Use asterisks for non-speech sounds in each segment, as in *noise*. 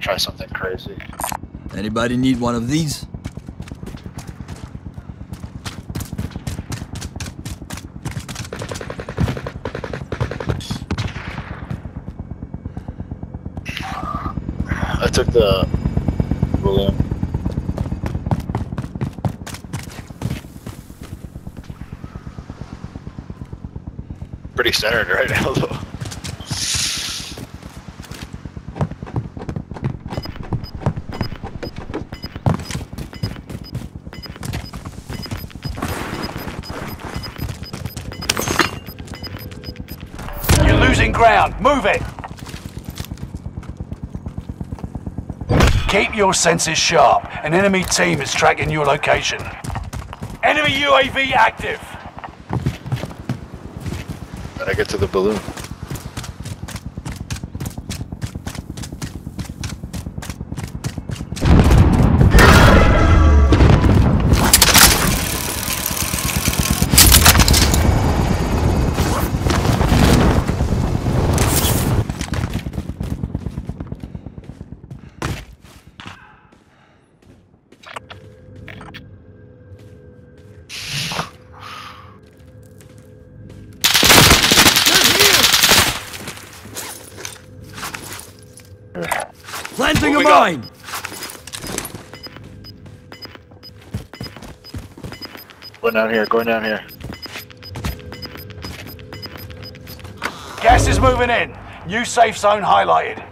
try something crazy. Anybody need one of these? I took the balloon. Pretty centered right now, though. Ground. Move it. Keep your senses sharp. An enemy team is tracking your location. Enemy UAV active. I get to the balloon. Planting a Moving up. mine! Going down here, going down here. Gas is moving in. New safe zone highlighted.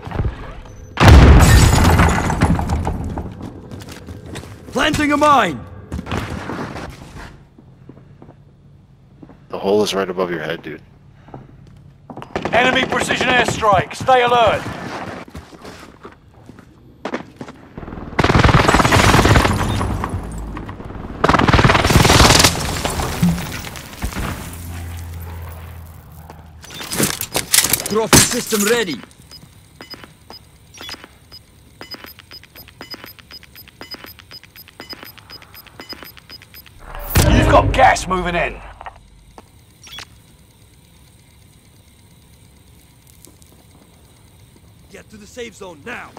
Planting a mine! The hole is right above your head, dude. Enemy precision airstrike. Stay alert. Trophy system ready. You've got gas moving in. Get to the safe zone now.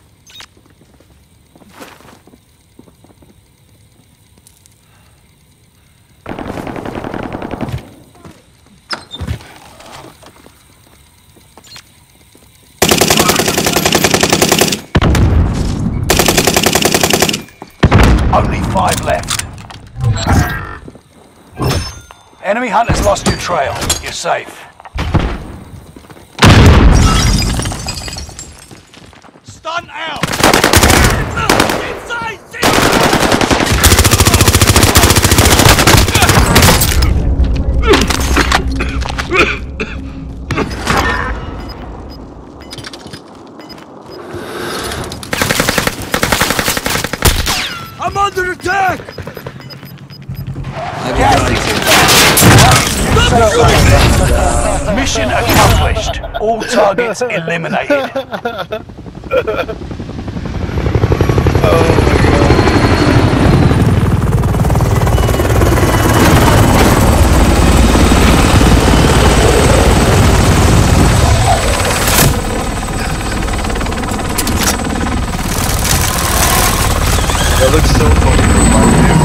Enemy hunters lost your trail. You're safe. Stun out! I'm under attack! I Mission accomplished. All targets eliminated. oh. *laughs* That looks so funny. from my view.